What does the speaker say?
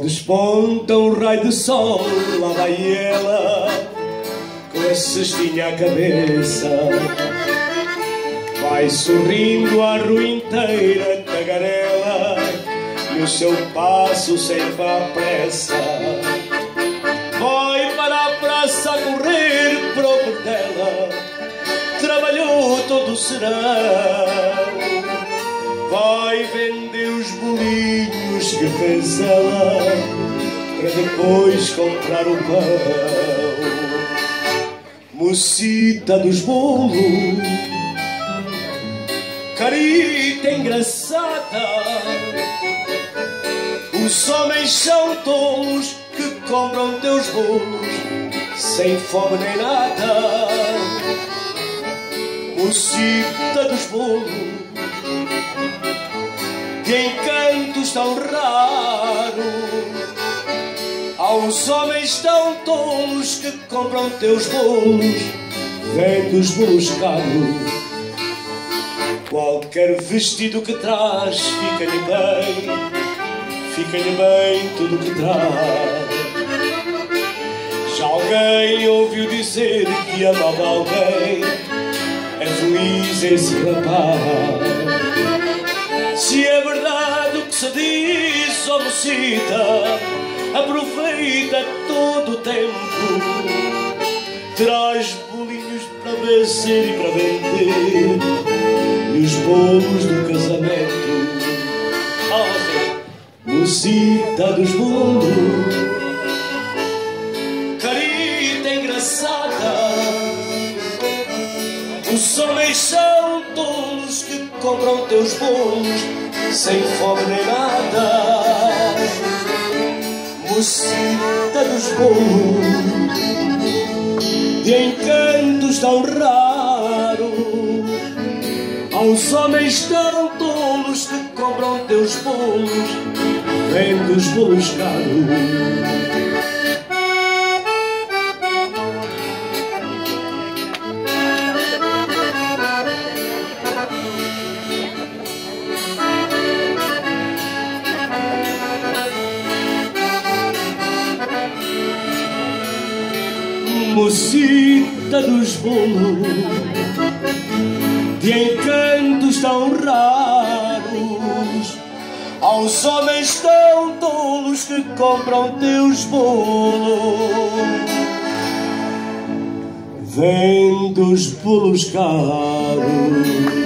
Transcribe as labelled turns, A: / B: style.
A: desponta um raio de sol, lá vai ela, com a cestinha à cabeça. Vai sorrindo a rua inteira, tagarela, e o seu passo sempre à pressa. Vai para a praça a correr para o dela, trabalhou todo o serão. Vai bolinhos que fez ela, para depois comprar o pão. Mocita dos bolos carita engraçada. Os homens são tolos que compram teus bolos sem fome nem nada. Mocita dos bolos, de encantos tão raro. Aos homens tão tolos que compram teus bolos, vende os bolos caros. Qualquer vestido que traz fica-lhe bem, fica-lhe bem tudo que traz. Já alguém ouviu dizer que amava alguém, é feliz esse rapaz. Se é verdade o que se diz, mocita, aproveita todo o tempo, traz bolinhos para vencer e para vender e os bolos do casamento. Oh, Mocita dos bolos, carita engraçada. Os homens são tolos que compram teus bolos sem fome nem nada. Mocita dos bolos, de encantos tão raros. Aos homens tão tolos que compram teus bolos, vende os bolos caros. Mocita dos bolos de encantos tão raros. Aos homens tão tolos que compram teus bolos. Vendo os bolos caros